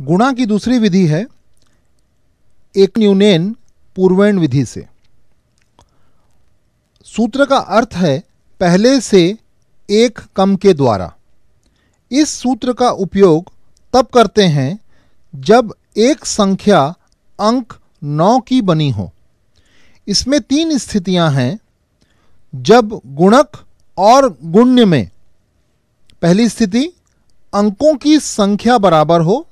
गुणा की दूसरी विधि है एक न्यूनेन पूर्वेण विधि से। सूत्र का अर्थ है पहले से एक कम के द्वारा। इस सूत्र का उपयोग तब करते हैं जब एक संख्या अंक नौ की बनी हो। इसमें तीन स्थितियाँ हैं। जब गुणक और गुण्य में पहली स्थिति अंकों की संख्या बराबर हो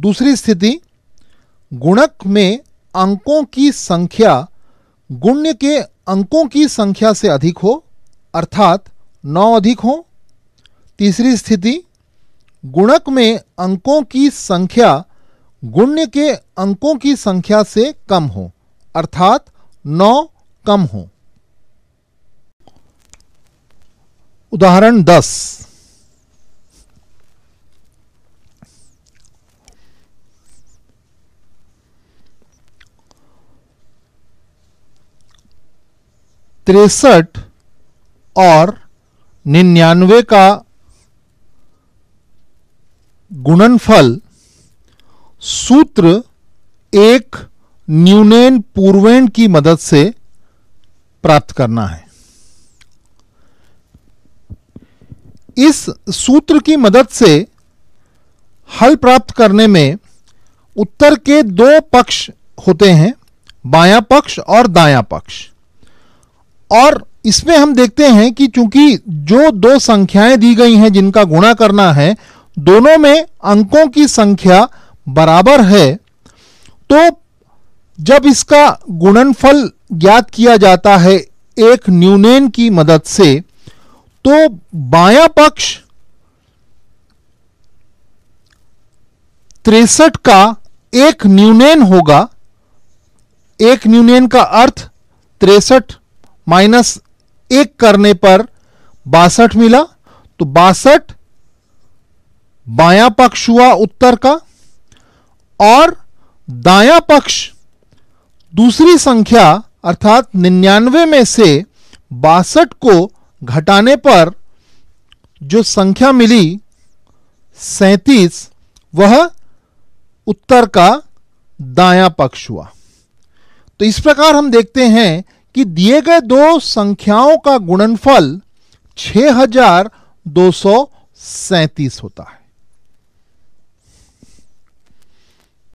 दूसरी स्थिति, गुणक में अंकों की संख्या गुण्य के अंकों की संख्या से अधिक हो, अर्थात नौ अधिक हो। तीसरी स्थिति, गुणक में अंकों की संख्या गुण्य के अंकों की संख्या से कम हो, अर्थात नौ कम हो। उदाहरण दस। तिरसठ और निन्यानवे का गुणनफल सूत्र एक न्यूनेन पूर्वेण की मदद से प्राप्त करना है। इस सूत्र की मदद से हल प्राप्त करने में उत्तर के दो पक्ष होते हैं, बायां पक्ष और दायां पक्ष। और इसमें हम देखते हैं कि चूँकि जो दो संख्याएँ दी गई हैं जिनका गुणा करना है, दोनों में अंकों की संख्या बराबर है तो जब इसका गुणनफल ज्ञात किया जाता है एक न्यूनेन की मदद से तो बायां पक्ष तिरसठ का एक न्यूनेन होगा। एक न्यूनेन का अर्थ तिरसठ माइनस एक करने पर बासठ मिला तो बासठ बाया पक्ष हुआ उत्तर का, और दाया पक्ष दूसरी संख्या अर्थात निन्यानवे में से बासठ को घटाने पर जो संख्या मिली सैतीस, वह उत्तर का दाया पक्ष हुआ। तो इस प्रकार हम देखते हैं कि दिए गए दो संख्याओं का गुणनफल 6237 होता है।